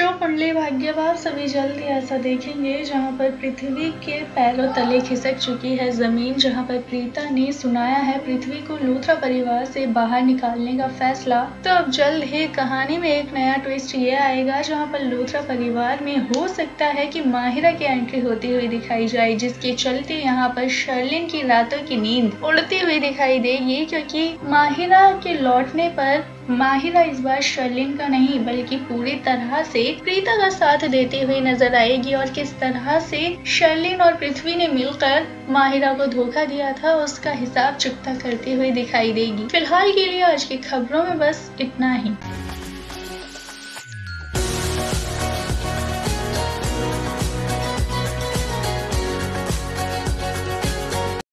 कुंडली भाग्य आप सभी जल्द ही ऐसा देखेंगे, जहाँ पर पृथ्वी के पैरों तले खिसक चुकी है ज़मीन, जहाँ पर प्रीता ने सुनाया है, पृथ्वी को लूथरा परिवार से बाहर निकालने का फैसला। तो अब जल्द ही कहानी में एक नया ट्विस्ट ये आएगा, जहाँ पर लूथरा परिवार में हो सकता है कि माहिरा की एंट्री होती हुई दिखाई जाए, जिसके चलते यहाँ पर शर्लिन की रातों की नींद उड़ती हुई दिखाई देगी, क्योंकि माहिरा के लौटने पर माहिरा इस बार शर्लिन का नहीं, बल्कि पूरी तरह से प्रीता का साथ देती हुई नज़र आएगी। और किस तरह से शर्लिन और पृथ्वी ने मिलकर माहिरा को धोखा दिया था, उसका हिसाब चुकता करती हुई दिखाई देगी। फ़िलहाल के लिए आज की खबरों में बस इतना ही।